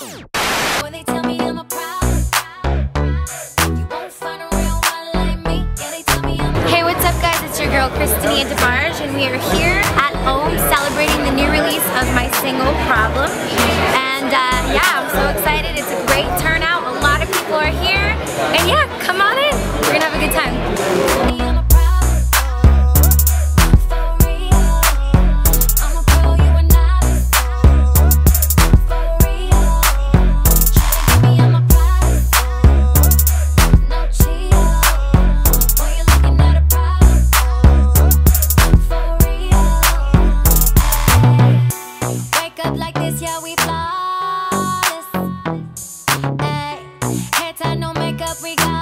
Hey, what's up guys? It's your girl Kristinia DeBarge and we are here at home celebrating the new release of my single Problem. And uh, yeah, I'm so excited. It's a great turn up, we got.